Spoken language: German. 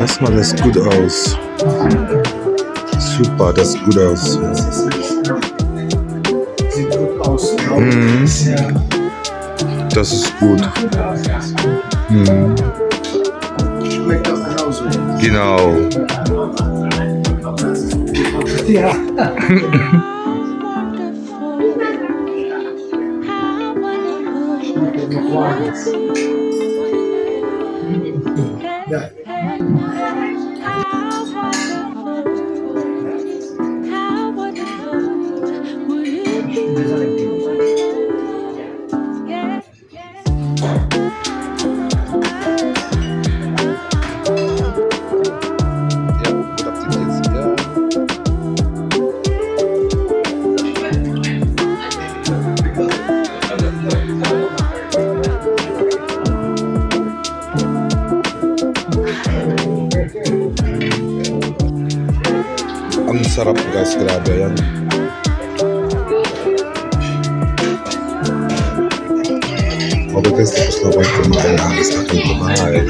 Erstmal, das gut aus. Super, das gut aus. Mhm. Das ist gut. Mhm. Schmeckt auch genauso. Genau. Ja. Ja. Ang sarap guys, grabe yan. Okay guys, tapos na po yung kumakain sa aking kumain.